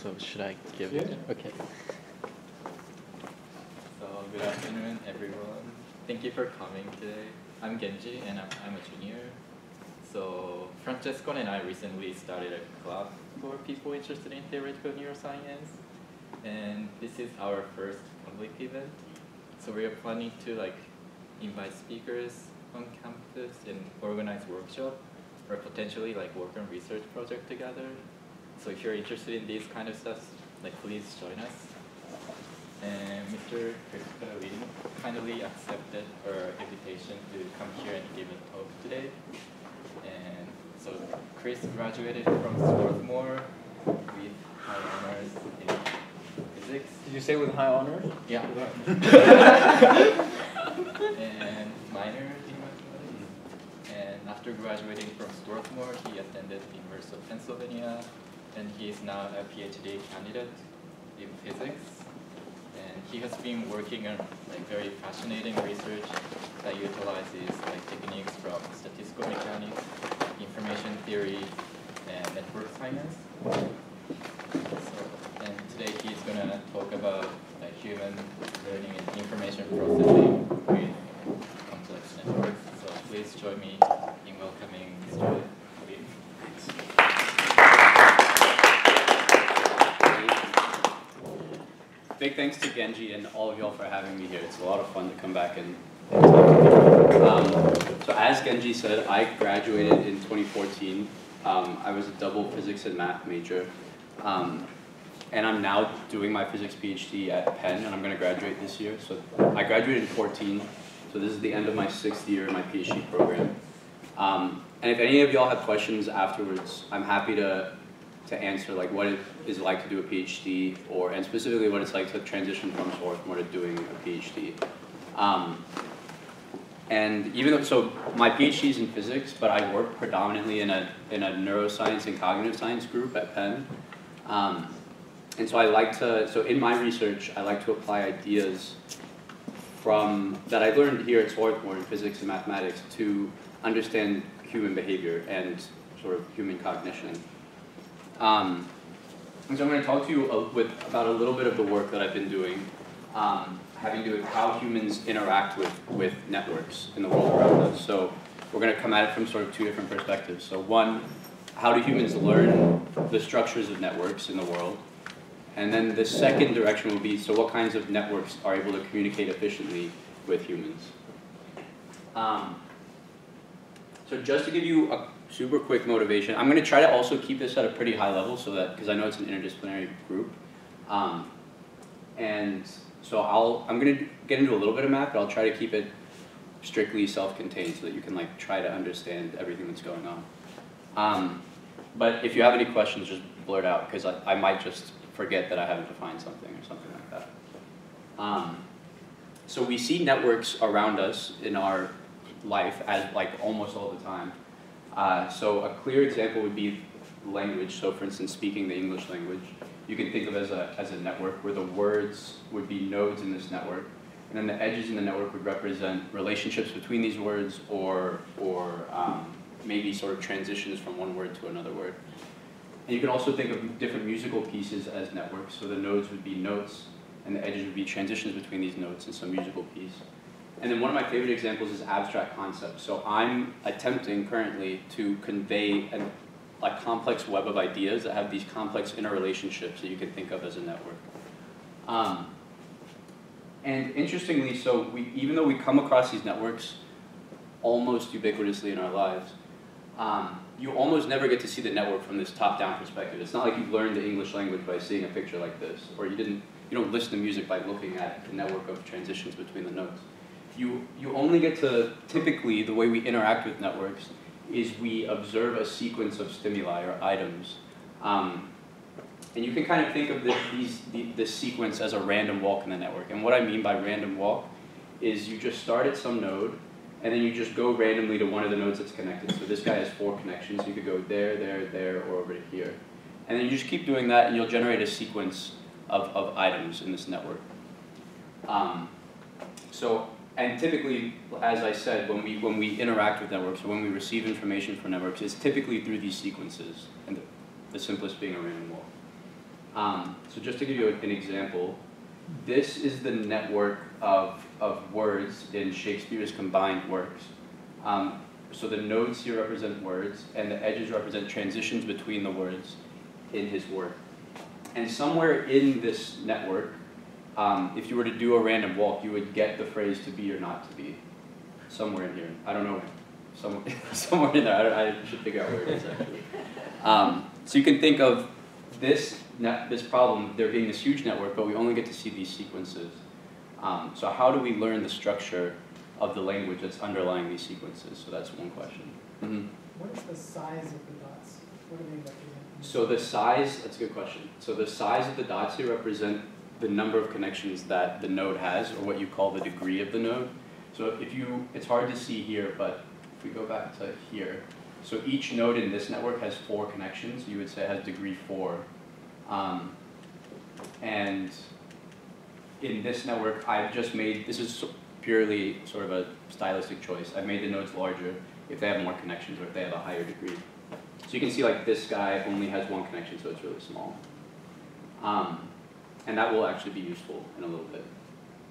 So should I give Yeah. it? Okay. So good afternoon, everyone. Thank you for coming today. I'm Genji, and I'm, I'm a junior. So Francesco and I recently started a club for people interested in theoretical neuroscience, and this is our first public event. So we are planning to like invite speakers on campus and organize workshop, or potentially like work on research project together. So if you're interested in these kind of stuff, like please join us. And Mr. Christopher Lynn kindly accepted our invitation to come here and give a talk today. And so Chris graduated from Swarthmore with high honors in physics. Did you say with high honors? Yeah. and minor. And after graduating from Swarthmore, he attended the University of Pennsylvania, and he is now a PhD candidate in physics. And he has been working on like very fascinating research that utilizes like techniques from statistical mechanics, information theory, and network science. So, and today he's gonna talk about like human learning and information processing with complex networks. So please join me in welcoming Mr. Big thanks to Genji and all of y'all for having me here. It's a lot of fun to come back and. Um, so as Genji said, I graduated in 2014. Um, I was a double physics and math major. Um, and I'm now doing my physics PhD at Penn, and I'm going to graduate this year. So I graduated in 14, so this is the end of my sixth year in my PhD program. Um, and if any of y'all have questions afterwards, I'm happy to to answer like what it is like to do a PhD, or and specifically what it's like to transition from Swarthmore to doing a PhD. Um, and even though, so my PhD is in physics, but I work predominantly in a, in a neuroscience and cognitive science group at Penn. Um, and so I like to, so in my research, I like to apply ideas from, that I learned here at Swarthmore in physics and mathematics to understand human behavior and sort of human cognition. Um, and so I'm going to talk to you a, with, about a little bit of the work that I've been doing, um, having to do with how humans interact with, with networks in the world around us. So we're going to come at it from sort of two different perspectives. So one, how do humans learn the structures of networks in the world? And then the second direction will be, so what kinds of networks are able to communicate efficiently with humans? Um, so just to give you a super quick motivation, I'm going to try to also keep this at a pretty high level so that, because I know it's an interdisciplinary group. Um, and so I'll, I'm going to get into a little bit of math, but I'll try to keep it strictly self-contained so that you can like try to understand everything that's going on. Um, but if you have any questions, just blurt out because I, I might just forget that I haven't defined something or something like that. Um, so we see networks around us in our life as like almost all the time. Uh, so a clear example would be language. So for instance, speaking the English language, you can think of as a, as a network where the words would be nodes in this network. And then the edges in the network would represent relationships between these words or, or um, maybe sort of transitions from one word to another word. And you can also think of different musical pieces as networks. So the nodes would be notes, and the edges would be transitions between these notes and some musical piece. And then one of my favorite examples is abstract concepts. So I'm attempting currently to convey an, a complex web of ideas that have these complex interrelationships that you can think of as a network. Um, and interestingly, so we, even though we come across these networks almost ubiquitously in our lives, um, you almost never get to see the network from this top-down perspective. It's not like you've learned the English language by seeing a picture like this, or you didn't, you don't listen to music by looking at the network of transitions between the notes. You, you only get to, typically, the way we interact with networks is we observe a sequence of stimuli or items. Um, and you can kind of think of the, these, the, this sequence as a random walk in the network. And what I mean by random walk is you just start at some node, and then you just go randomly to one of the nodes that's connected. So this guy has four connections. You could go there, there, there, or over here. And then you just keep doing that, and you'll generate a sequence of, of items in this network. Um, so and typically, as I said, when we, when we interact with networks, or when we receive information from networks, it's typically through these sequences, and the, the simplest being a random walk. Um, so just to give you an example, this is the network of, of words in Shakespeare's combined works. Um, so the nodes here represent words, and the edges represent transitions between the words in his work. And somewhere in this network, um, if you were to do a random walk, you would get the phrase to be or not to be. Somewhere in here. I don't know. Somewhere, somewhere in there. I, I, should figure out where it is actually. Um, so you can think of this, this problem, there being this huge network, but we only get to see these sequences. Um, so how do we learn the structure of the language that's underlying these sequences? So that's one question. Mm -hmm. What is the size of the dots? What do they represent? So the size, that's a good question. So the size of the dots here represent the number of connections that the node has, or what you call the degree of the node. So if you, it's hard to see here, but if we go back to here, so each node in this network has four connections. You would say has degree four. Um, and in this network, I've just made, this is purely sort of a stylistic choice. I've made the nodes larger if they have more connections or if they have a higher degree. So you can see like this guy only has one connection, so it's really small. Um, and that will actually be useful in a little bit.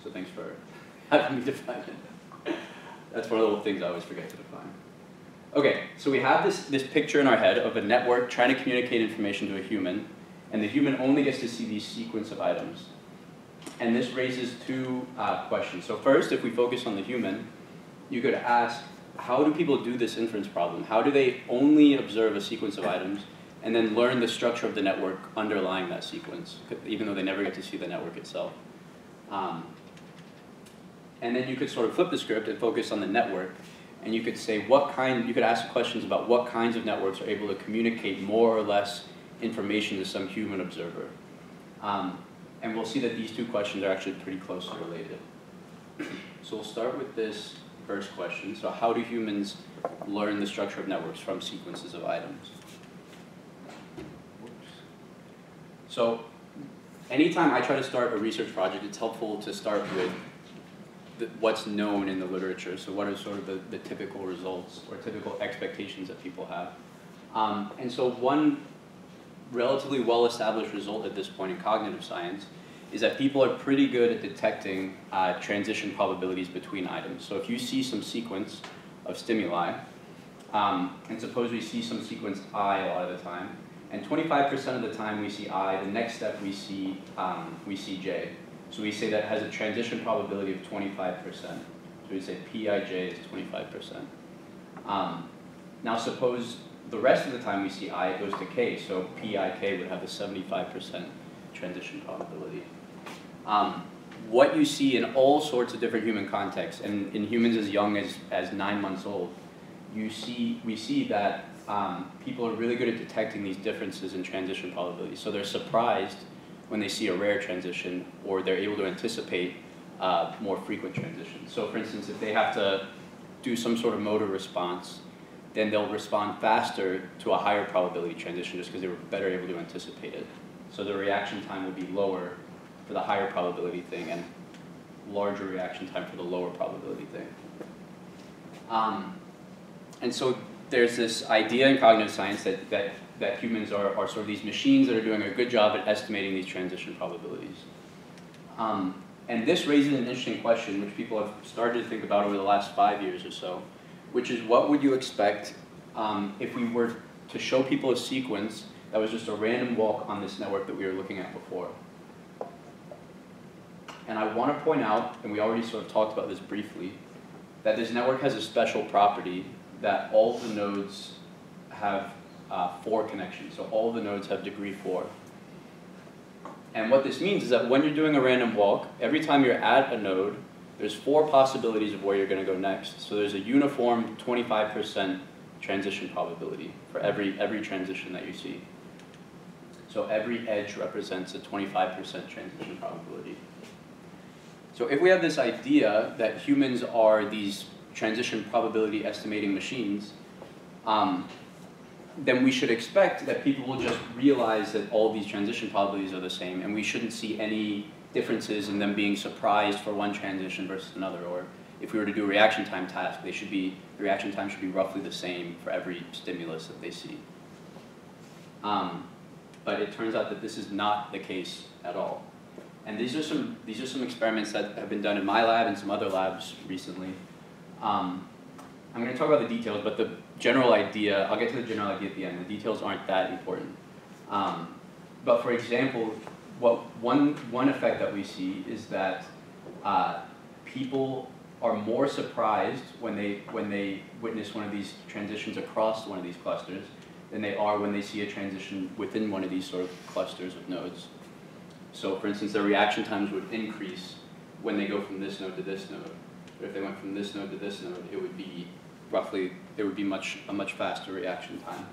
So thanks for having me define it. That's one of the little things I always forget to define. Okay, so we have this, this picture in our head of a network trying to communicate information to a human, and the human only gets to see these sequence of items. And this raises two uh, questions. So first, if we focus on the human, you could ask, how do people do this inference problem? How do they only observe a sequence of items and then learn the structure of the network underlying that sequence, even though they never get to see the network itself. Um, and then you could sort of flip the script and focus on the network, and you could say what kind, you could ask questions about what kinds of networks are able to communicate more or less information to some human observer. Um, and we'll see that these two questions are actually pretty closely related. So we'll start with this first question. So how do humans learn the structure of networks from sequences of items? So anytime I try to start a research project, it's helpful to start with the, what's known in the literature. So what are sort of the, the typical results or typical expectations that people have. Um, and so one relatively well-established result at this point in cognitive science is that people are pretty good at detecting uh, transition probabilities between items. So if you see some sequence of stimuli, um, and suppose we see some sequence i a lot of the time, and 25% of the time we see I, the next step we see, um, we see J. So we say that has a transition probability of 25%. So we say Pij is 25%. Um, now suppose the rest of the time we see I, goes to K, so Pik would have a 75% transition probability. Um, what you see in all sorts of different human contexts, and in humans as young as, as nine months old, you see, we see that um, people are really good at detecting these differences in transition probabilities. So they're surprised when they see a rare transition, or they're able to anticipate uh, more frequent transitions. So for instance, if they have to do some sort of motor response, then they'll respond faster to a higher probability transition just because they were better able to anticipate it. So the reaction time would be lower for the higher probability thing and larger reaction time for the lower probability thing. Um, and so there's this idea in cognitive science that, that, that humans are, are sort of these machines that are doing a good job at estimating these transition probabilities. Um, and this raises an interesting question, which people have started to think about over the last five years or so, which is what would you expect um, if we were to show people a sequence that was just a random walk on this network that we were looking at before. And I want to point out, and we already sort of talked about this briefly, that this network has a special property that all the nodes have uh, four connections. So all the nodes have degree four. And what this means is that when you're doing a random walk, every time you're at a node, there's four possibilities of where you're going to go next. So there's a uniform 25% transition probability for every, every transition that you see. So every edge represents a 25% transition probability. So if we have this idea that humans are these transition probability estimating machines, um, then we should expect that people will just realize that all these transition probabilities are the same and we shouldn't see any differences in them being surprised for one transition versus another or if we were to do a reaction time task, they should be, the reaction time should be roughly the same for every stimulus that they see. Um, but it turns out that this is not the case at all. And these are some, these are some experiments that have been done in my lab and some other labs recently. Um, I'm going to talk about the details, but the general idea, I'll get to the general idea at the end. The details aren't that important. Um, but for example, what one, one effect that we see is that uh, people are more surprised when they, when they witness one of these transitions across one of these clusters than they are when they see a transition within one of these sort of clusters of nodes. So for instance, their reaction times would increase when they go from this node to this node. But if they went from this node to this node, it would be roughly, there would be much, a much faster reaction time.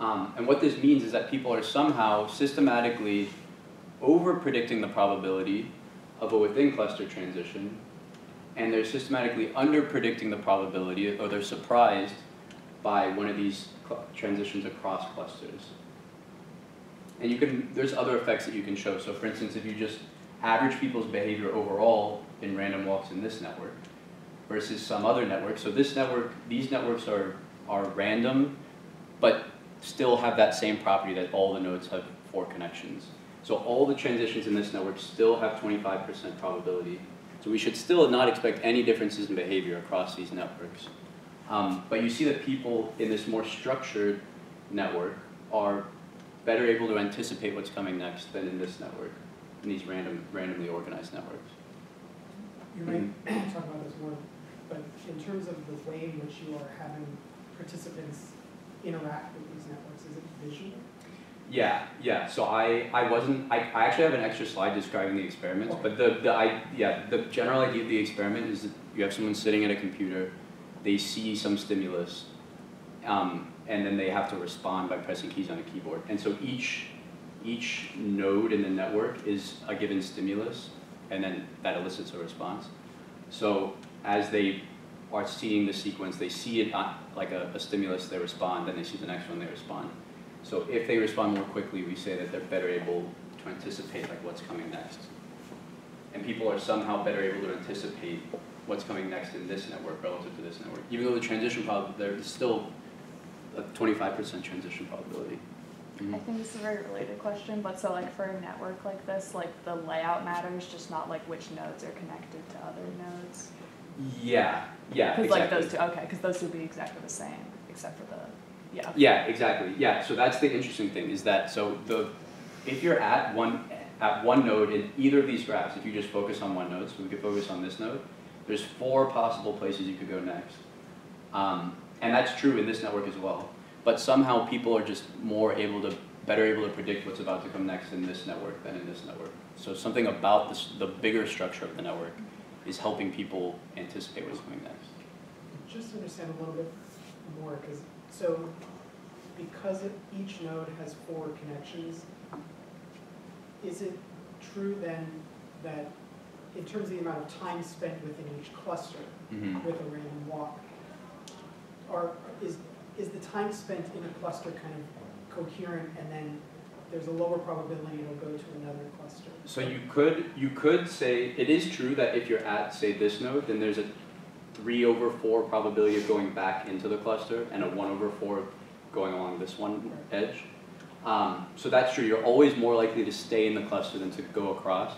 Um, and what this means is that people are somehow systematically over-predicting the probability of a within cluster transition, and they're systematically under-predicting the probability, or they're surprised by one of these transitions across clusters. And you can, there's other effects that you can show. So for instance, if you just average people's behavior overall in random walks in this network versus some other network. So this network, these networks are, are random, but still have that same property that all the nodes have four connections. So all the transitions in this network still have 25% probability. So we should still not expect any differences in behavior across these networks. Um, but you see that people in this more structured network are better able to anticipate what's coming next than in this network, in these random, randomly organized networks. You might talk about this more, but in terms of the way in which you are having participants interact with these networks, is it visual? Yeah, yeah. So I, I wasn't, I, I actually have an extra slide describing the experiments, but the, the, I, yeah, the general idea of the experiment is that you have someone sitting at a computer, they see some stimulus, um, and then they have to respond by pressing keys on a keyboard. And so each, each node in the network is a given stimulus, and then that elicits a response. So as they are seeing the sequence, they see it like a, a stimulus, they respond, then they see the next one, they respond. So if they respond more quickly, we say that they're better able to anticipate like what's coming next. And people are somehow better able to anticipate what's coming next in this network relative to this network. Even though the transition probability, there's still a 25% transition probability. I think this is a very related question, but so like for a network like this, like the layout matters, just not like which nodes are connected to other nodes. Yeah, yeah, Because exactly. like those two, okay, because those two would be exactly the same, except for the, yeah. Yeah, exactly. Yeah, so that's the interesting thing is that so the if you're at one at one node in either of these graphs, if you just focus on one node, so we could focus on this node, there's four possible places you could go next. Um, and that's true in this network as well. But somehow people are just more able to, better able to predict what's about to come next in this network than in this network. So something about this, the bigger structure of the network is helping people anticipate what's coming next. Just to understand a little bit more, because, so, because it- each node has four connections, is it true then that in terms of the amount of time spent within each cluster Mm-hmm. with a random walk, are, is, is the time spent in a cluster kind of coherent and then there's a lower probability it'll go to another cluster? So you could you could say it is true that if you're at say this node, then there's a three over four probability of going back into the cluster and a one over four going along this one edge. Um, so that's true. You're always more likely to stay in the cluster than to go across.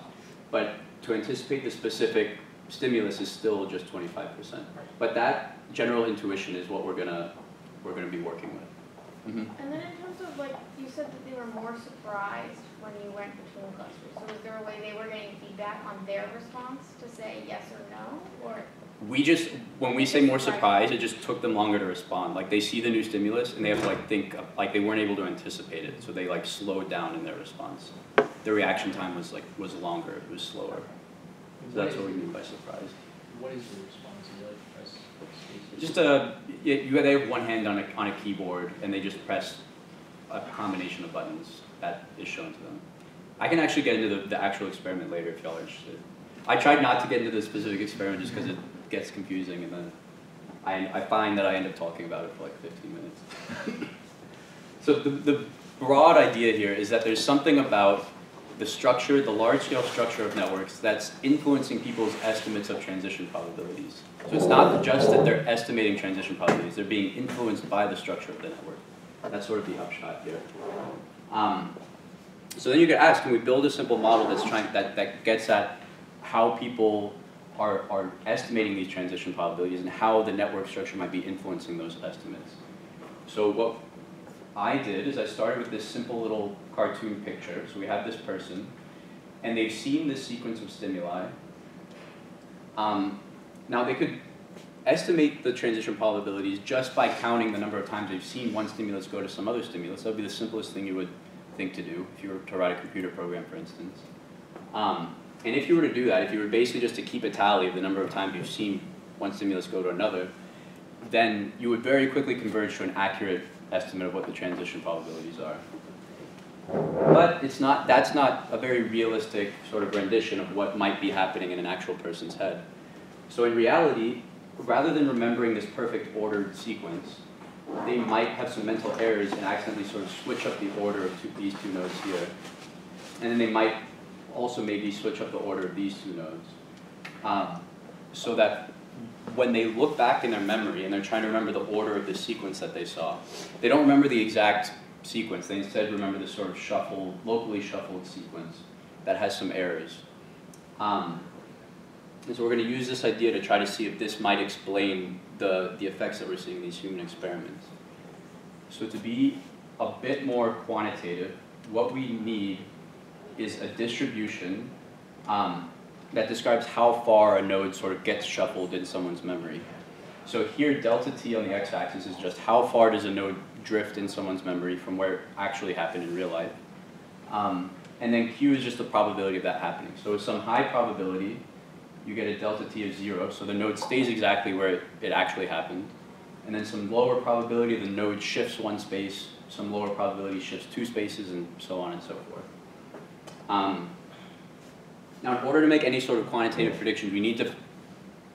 But to anticipate the specific stimulus is still just 25%. But that general intuition is what we're gonna we're gonna be working with. Mhm. And then in terms of like, you said that they were more surprised when you went between clusters. So was there a way they were getting feedback on their response to say yes or no? Or, We just, when we say more surprised, it just took them longer to respond. Like they see the new stimulus and they have to like think, of- like they weren't able to anticipate it, so they like slowed down in their response. The reaction time was like, was longer, it was slower. So that's what we mean by surprise. What is the response? Is it like press space? Just uh, a, you, you- they have one hand on a, on a keyboard and they just press a combination of buttons that is shown to them. I can actually get into the, the actual experiment later if y'all are interested. I tried not to get into the specific experiment just because it gets confusing and then I, I find that I end up talking about it for like 15 minutes. so the, the broad idea here is that there's something about the structure, the large-scale structure of networks that's influencing people's estimates of transition probabilities. So it's not just that they're estimating transition probabilities, they're being influenced by the structure of the network. That's sort of the upshot here. Um, so then you could ask, can we build a simple model that's trying, that, that gets at how people are, are estimating these transition probabilities and how the network structure might be influencing those estimates? So what I did is I started with this simple little cartoon picture. So we have this person, and they've seen this sequence of stimuli. Um, now they could estimate the transition probabilities just by counting the number of times they've seen one stimulus go to some other stimulus. That would be the simplest thing you would think to do if you were to write a computer program, for instance. Um, and if you were to do that, if you were basically just to keep a tally of the number of times you've seen one stimulus go to another, then you would very quickly converge to an accurate estimate of what the transition probabilities are. But it's not, that's not a very realistic sort of rendition of what might be happening in an actual person's head. So in reality, rather than remembering this perfect ordered sequence, they might have some mental errors and accidentally sort of switch up the order of two, these two nodes here. And then they might also maybe switch up the order of these two nodes. Um, so that when they look back in their memory and they're trying to remember the order of the sequence that they saw, they don't remember the exact sequence. They instead remember this sort of shuffled, locally shuffled sequence that has some errors. Um, and so we're going to use this idea to try to see if this might explain the, the effects that we're seeing in these human experiments. So to be a bit more quantitative, what we need is a distribution um, that describes how far a node sort of gets shuffled in someone's memory. So here, delta t on the x-axis is just how far does a node drift in someone's memory from where it actually happened in real life. Um, and then q is just the probability of that happening. So with some high probability, you get a delta t of zero, so the node stays exactly where it, it actually happened. And then some lower probability, the node shifts one space, some lower probability shifts two spaces, and so on and so forth. Um, now, in order to make any sort of quantitative prediction, we need to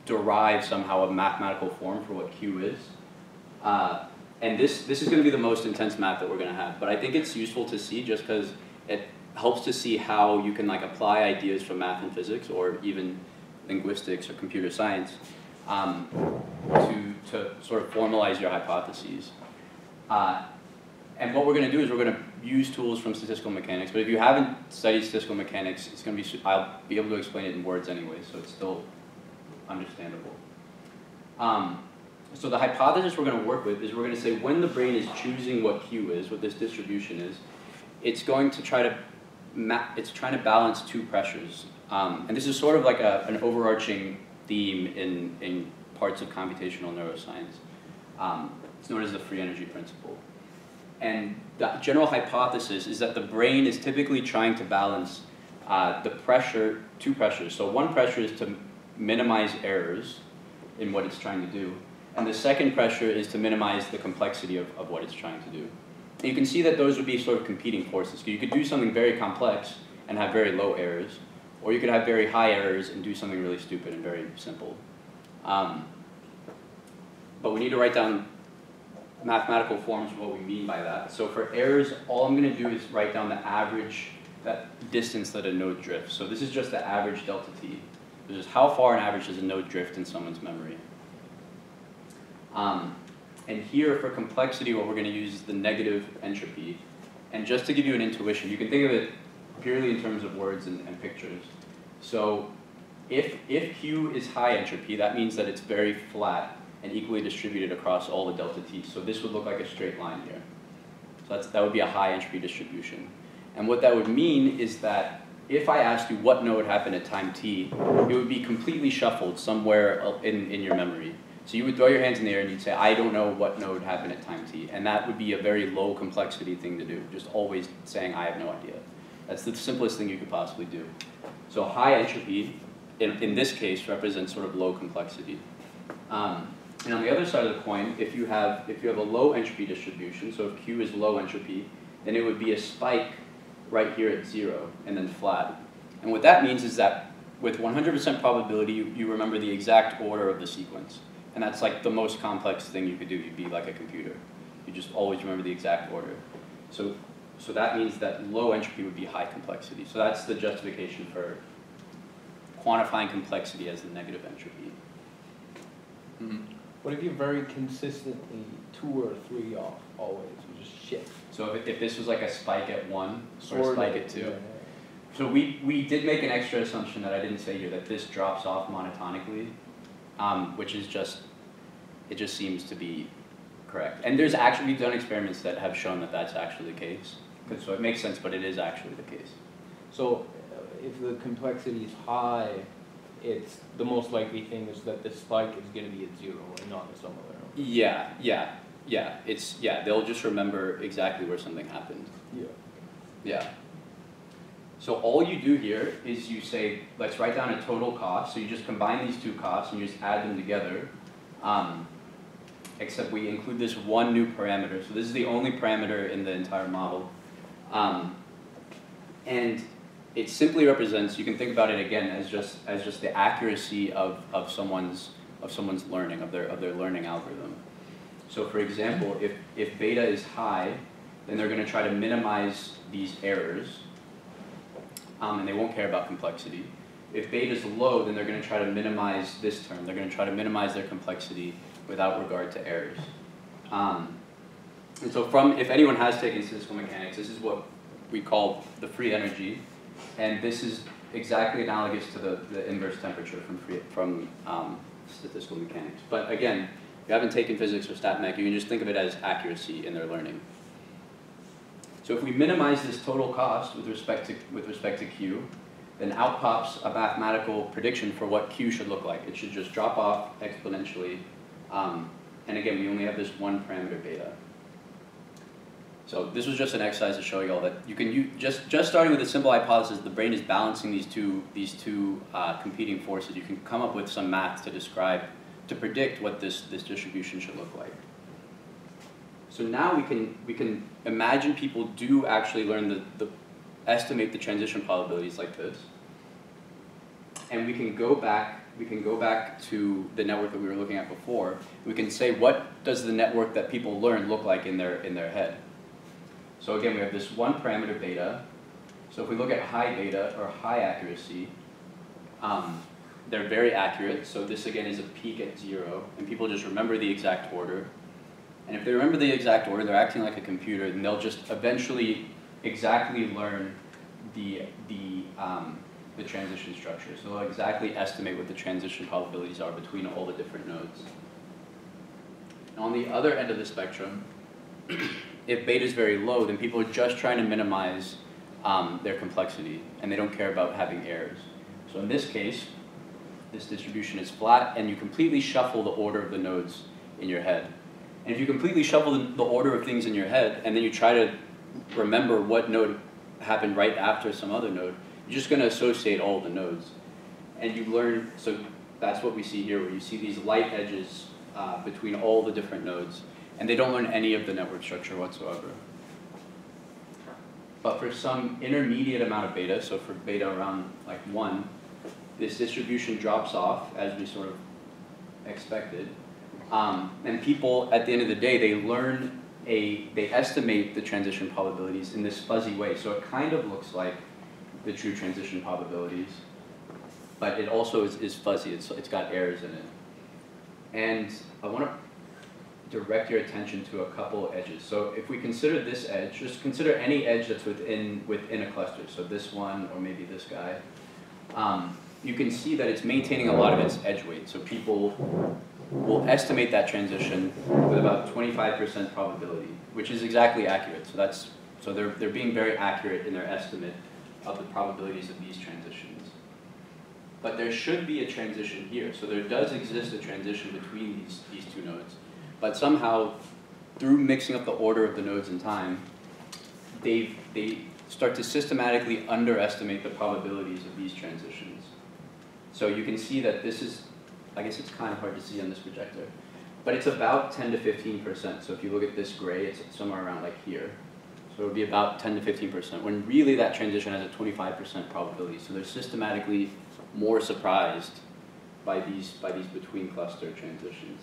derive somehow a mathematical form for what Q is. Uh, and this, this is going to be the most intense math that we're going to have. But I think it's useful to see just because it helps to see how you can like apply ideas from math and physics or even linguistics or computer science um, to, to sort of formalize your hypotheses. Uh, and what we're going to do is we're going to use tools from statistical mechanics. But if you haven't studied statistical mechanics, it's going to be, I'll be able to explain it in words anyway, so it's still understandable. Um, so the hypothesis we're going to work with is we're going to say when the brain is choosing what Q is, what this distribution is, it's going to try to it's trying to balance two pressures. Um, and this is sort of like a, an overarching theme in, in parts of computational neuroscience. Um, it's known as the free energy principle. And the general hypothesis is that the brain is typically trying to balance uh, the pressure, two pressures. So one pressure is to minimize errors in what it's trying to do. And the second pressure is to minimize the complexity of, of what it's trying to do. And you can see that those would be sort of competing forces. You could do something very complex and have very low errors, or you could have very high errors and do something really stupid and very simple. Um, but we need to write down mathematical forms of what we mean by that. So for errors, all I'm going to do is write down the average that distance that a node drifts. So this is just the average delta t. This is how far an average does a node drift in someone's memory. Um, and here for complexity, what we're going to use is the negative entropy. And just to give you an intuition, you can think of it purely in terms of words and, and pictures. So if, if Q is high entropy, that means that it's very flat and equally distributed across all the delta t's. So this would look like a straight line here. So that's, that would be a high entropy distribution. And what that would mean is that if I asked you what node happened at time t, it would be completely shuffled somewhere in, in your memory. So you would throw your hands in the air and you'd say, I don't know what node happened at time t. And that would be a very low complexity thing to do, just always saying, I have no idea. That's the simplest thing you could possibly do. So high entropy, in, in this case, represents sort of low complexity. Um, and on the other side of the coin, if you have if you have a low entropy distribution, so if Q is low entropy, then it would be a spike right here at zero and then flat. And what that means is that with 100% probability, you, you remember the exact order of the sequence. And that's like the most complex thing you could do. You'd be like a computer. You just always remember the exact order. So so that means that low entropy would be high complexity. So that's the justification for quantifying complexity as the negative entropy. Mhm. What if you're very consistently two or three off always? You just shift. So if, if this was like a spike at one or a Or spike like- at two. yeah, So we, we did make an extra assumption that I didn't say here, that this drops off monotonically, um, which is just, it just seems to be correct. And there's actually, we've done experiments that have shown that that's actually the case. So it makes sense, but it is actually the case. So uh, if the complexity is high, it's, the most likely thing is that the spike is gonna be at zero and not somewhere else. Yeah, yeah, yeah, it's, yeah, they'll just remember exactly where something happened. Yeah. Yeah. So all you do here is you say, let's write down a total cost. So you just combine these two costs and you just add them together. Um, except we include this one new parameter. So this is the only parameter in the entire model. Um, and it simply represents, you can think about it again as just, as just the accuracy of, of someone's, of someone's learning, of their, of their learning algorithm. So for example, if, if beta is high, then they're gonna try to minimize these errors, um, and they won't care about complexity. If beta is low, then they're gonna try to minimize this term. They're gonna try to minimize their complexity without regard to errors. Um, and so from, if anyone has taken statistical mechanics, this is what we call the free energy, and this is exactly analogous to the, the inverse temperature from free, from um, statistical mechanics. But again, if you haven't taken physics or stat mech, you can just think of it as accuracy in their learning. So if we minimize this total cost with respect to, with respect to Q, then out pops a mathematical prediction for what Q should look like. It should just drop off exponentially. Um, and again, we only have this one parameter beta. So this was just an exercise to show you all that you can use, just, just starting with a simple hypothesis, the brain is balancing these two, these two uh, competing forces. You can come up with some math to describe, to predict what this, this distribution should look like. So now we can, we can imagine people do actually learn the, the, estimate the transition probabilities like this. And we can go back, we can go back to the network that we were looking at before. We can say, what does the network that people learn look like in their, in their head? So again, we have this one parameter beta. So if we look at high beta or high accuracy, um, they're very accurate. So this again is a peak at zero, and people just remember the exact order. And if they remember the exact order, they're acting like a computer, and they'll just eventually exactly learn the, the, um, the transition structure. So they'll exactly estimate what the transition probabilities are between all the different nodes. On the other end of the spectrum, if beta is very low, then people are just trying to minimize um, their complexity, and they don't care about having errors. So in this case, this distribution is flat, and you completely shuffle the order of the nodes in your head. And if you completely shuffle the, the order of things in your head, and then you try to remember what node happened right after some other node, you're just going to associate all the nodes. And you learn, so that's what we see here, where you see these light edges uh, between all the different nodes, and they don't learn any of the network structure whatsoever. But for some intermediate amount of beta, so for beta around like 1, this distribution drops off as we sort of expected. Um, and people, at the end of the day, they learn a, they estimate the transition probabilities in this fuzzy way. So it kind of looks like the true transition probabilities, but it also is, is fuzzy. It's, it's got errors in it. And I want to direct your attention to a couple edges. So if we consider this edge, just consider any edge that's within, within a cluster. So this one, or maybe this guy. Um, you can see that it's maintaining a lot of its edge weight. So people will estimate that transition with about 25% probability, which is exactly accurate. So that's so they're they're being very accurate in their estimate of the probabilities of these transitions. But there should be a transition here. So there does exist a transition between these these two nodes. But somehow through mixing up the order of the nodes in time, they they start to systematically underestimate the probabilities of these transitions. So you can see that this is I guess it's kind of hard to see on this projector, but it's about 10 to 15%. So if you look at this gray, it's somewhere around like here. So it would be about 10 to 15%, when really that transition has a 25% probability. So they're systematically more surprised by these, by these between cluster transitions.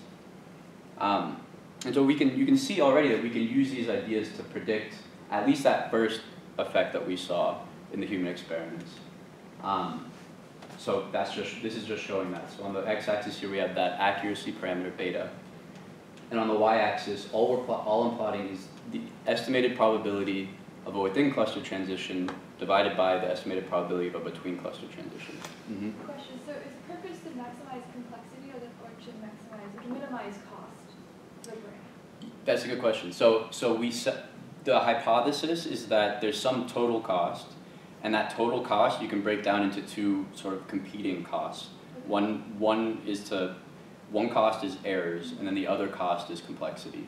Um, and so we can, you can see already that we can use these ideas to predict at least that first effect that we saw in the human experiments. Um, so that's just, this is just showing that. So on the x-axis here, we have that accuracy parameter beta. And on the y-axis, all we're, all I'm plotting is the estimated probability of a within cluster transition divided by the estimated probability of a between cluster transition. Mhm. Question, so is the purpose to maximize complexity or, the, or to maximize, to minimize cost the brain? That's a good question. So, so we set, the hypothesis is that there's some total cost, and that total cost you can break down into two sort of competing costs. One, one is to, one cost is errors, and then the other cost is complexity.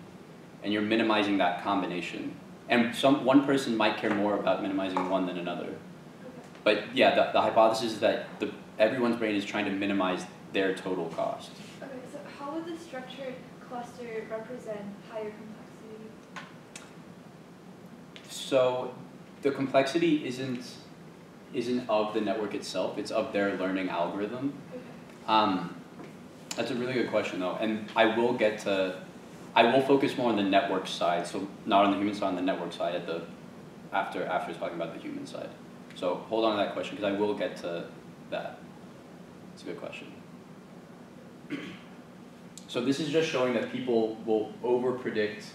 And you're minimizing that combination. And some, one person might care more about minimizing one than another. But yeah, the, the hypothesis is that the, everyone's brain is trying to minimize their total cost. Okay, so how would the structured cluster represent higher complexity? So the complexity isn't isn't of the network itself, it's of their learning algorithm. Okay. Um, that's a really good question though, and I will get to I will focus more on the network side, so not on the human side, on the network side at the after after talking about the human side. So hold on to that question because I will get to that. It's a good question. So this is just showing that people will over predict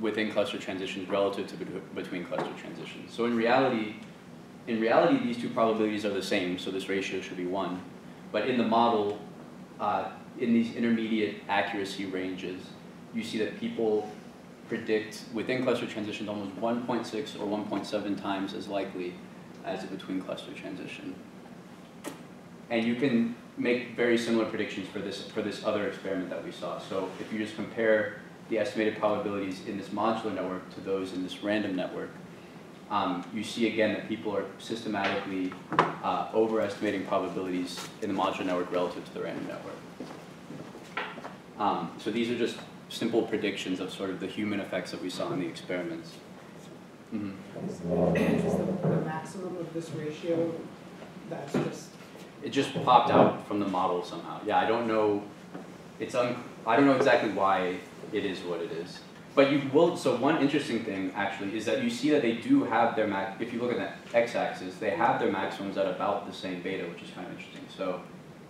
within cluster transitions relative to between cluster transitions. So in reality, in reality, these two probabilities are the same, so this ratio should be one. But in the model, uh, in these intermediate accuracy ranges, you see that people predict within cluster transitions almost 1.6 or 1.7 times as likely as a between cluster transition. And you can make very similar predictions for this, for this other experiment that we saw. So if you just compare the estimated probabilities in this modular network to those in this random network, um, you see again that people are systematically uh, overestimating probabilities in the modular network relative to the random network. Um, so these are just simple predictions of sort of the human effects that we saw in the experiments. Mhm. Is is the, the maximum of this ratio, that's just, It just popped out from the model somehow. Yeah, I don't know. It's un. I don't know exactly why it is what it is. But you will. So one interesting thing actually is that you see that they do have their max. If you look at the x-axis, they have their maximums at about the same beta, which is kind of interesting. So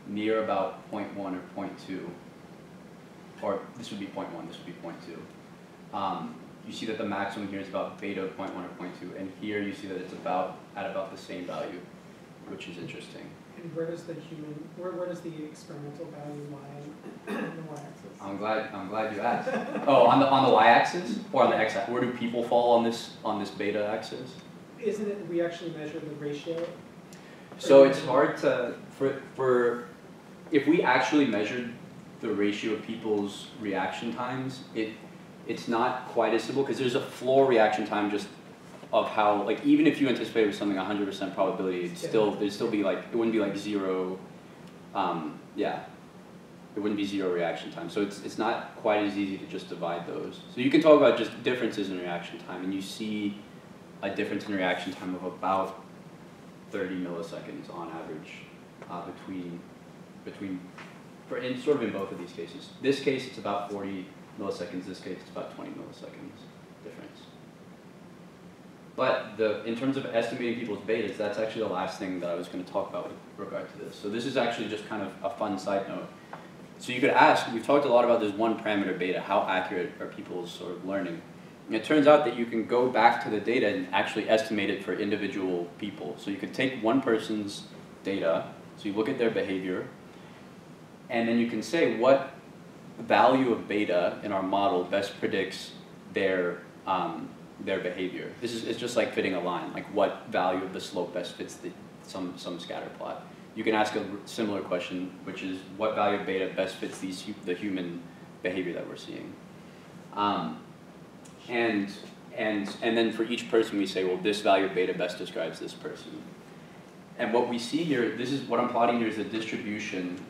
near about 0.1 or 0.2, or this would be 0.1. This would be 0.2. Um, you see that the maximum here is about beta of 0.1 or 0.2, and here you see that it's about at about the same value, which is interesting. and where does the human, where, where does the experimental value lie on the y-axis? I'm glad. I'm glad you asked. Oh, on the on the y-axis or on the x-axis? Where do people fall on this on this beta axis? Isn't it, we actually measure the ratio? So it's hard to for for if we actually measured the ratio of people's reaction times, it it's not quite as simple because there's a floor reaction time just of how like even if you anticipated with something 100% probability, it's still there'd still be like it wouldn't be like zero. Um, yeah, it wouldn't be zero reaction time. So it's it's not quite as easy to just divide those. So you can talk about just differences in reaction time, and you see a difference in reaction time of about 30 milliseconds on average uh, between between for in sort of in both of these cases. This case it's about 40 milliseconds. This case it's about 20 milliseconds difference. But the in terms of estimating people's betas, that's actually the last thing that I was going to talk about with regard to this. So this is actually just kind of a fun side note. So you could ask, we've talked a lot about this one parameter beta, how accurate are people's sort of learning? And it turns out that you can go back to the data and actually estimate it for individual people. So you could take one person's data, so you look at their behavior, and then you can say what value of beta in our model best predicts their, um, their behavior. This is it's just like fitting a line, like what value of the slope best fits the, some, some scatter plot. You can ask a similar question, which is what value of beta best fits these, the human behavior that we're seeing. Um, and, and, and then for each person we say, well, this value of beta best describes this person. And what we see here, this is what I'm plotting here is the distribution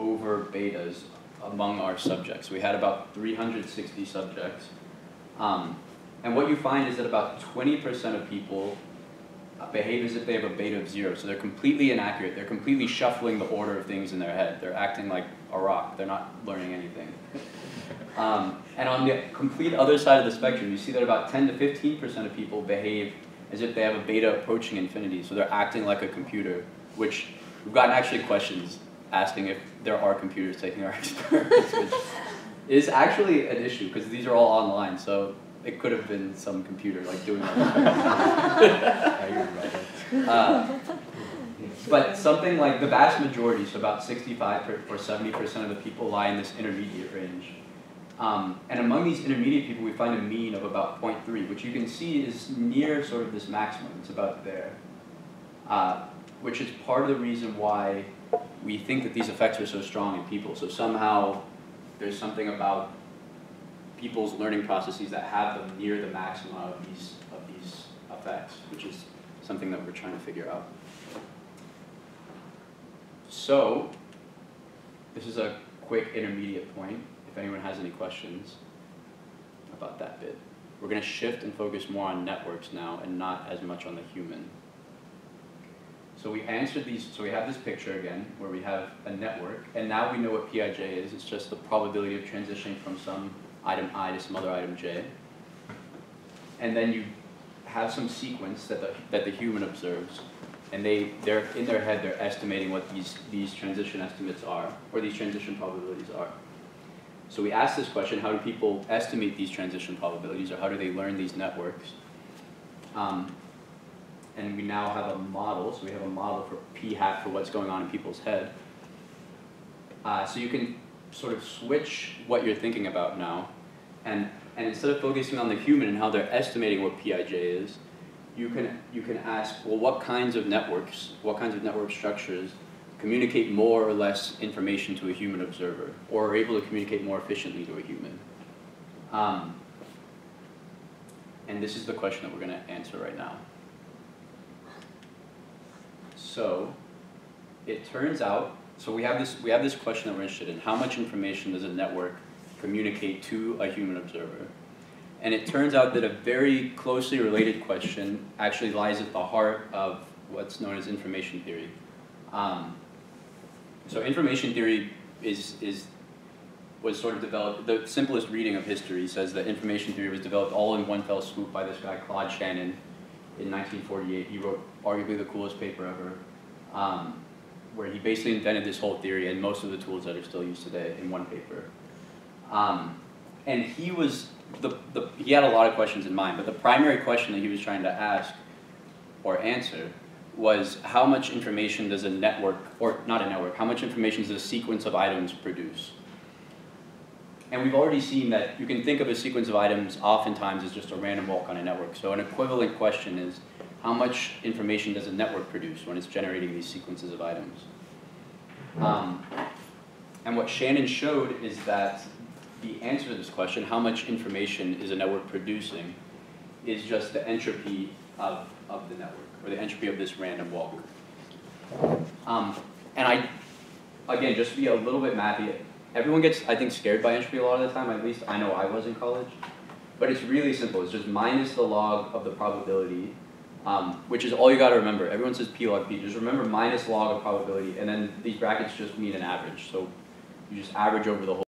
over betas among our subjects. We had about 360 subjects. Um, and what you find is that about 20% of people behave as if they have a beta of zero. So they're completely inaccurate. They're completely shuffling the order of things in their head. They're acting like a rock. They're not learning anything. Um, And on the complete other side of the spectrum, you see that about 10 to 15% of people behave as if they have a beta approaching infinity. So they're acting like a computer, which we've gotten actually questions asking if there are computers taking our experiments, which is actually an issue because these are all online. So it could have been some computer like doing experiments. Uh, but something like the vast majority, so about 65 per- or 70% of the people lie in this intermediate range. Um, and among these intermediate people, we find a mean of about 0.3, which you can see is near sort of this maximum. It's about there. Uh, which is part of the reason why we think that these effects are so strong in people. So somehow there's something about people's learning processes that have them near the maxima of these, of these effects, which is something that we're trying to figure out. So, this is a quick intermediate point, if anyone has any questions about that bit. We're gonna shift and focus more on networks now and not as much on the human. So we answered these, so we have this picture again, where we have a network, and now we know what Pij is, it's just the probability of transitioning from some item i to some other item j. And then you have some sequence that the, that the human observes, and they, they're, in their head, they're estimating what these, these transition estimates are, or these transition probabilities are. So we asked this question, how do people estimate these transition probabilities, or how do they learn these networks? Um, and we now have a model, so we have a model for p hat for what's going on in people's head. Uh, so you can sort of switch what you're thinking about now, and, and instead of focusing on the human and how they're estimating what Pij is, you can, you can ask, well, what kinds of networks, what kinds of network structures communicate more or less information to a human observer, or are able to communicate more efficiently to a human? Um, and this is the question that we're going to answer right now. So, it turns out, so we have this, we have this question that we're interested in. How much information does a network communicate to a human observer? And it turns out that a very closely related question actually lies at the heart of what's known as information theory. Um, so information theory is, is, was sort of developed, the simplest reading of history says that information theory was developed all in one fell swoop by this guy, Claude Shannon, in 1948. He wrote arguably the coolest paper ever, um, where he basically invented this whole theory and most of the tools that are still used today in one paper. Um, and he was, the, the, he had a lot of questions in mind, but the primary question that he was trying to ask or answer was how much information does a network, or not a network, how much information does a sequence of items produce? And we've already seen that you can think of a sequence of items oftentimes as just a random walk on a network. So an equivalent question is, how much information does a network produce when it's generating these sequences of items? Um, and what Shannon showed is that the answer to this question, how much information is a network producing, is just the entropy of, of the network, or the entropy of this random walk. Um, and I, again, just to be a little bit mappy, everyone gets, I think, scared by entropy a lot of the time, at least I know I was in college. But it's really simple, it's just minus the log of the probability, um, which is all you gotta remember. Everyone says p log p, just remember minus log of probability, and then these brackets just mean an average. So you just average over the whole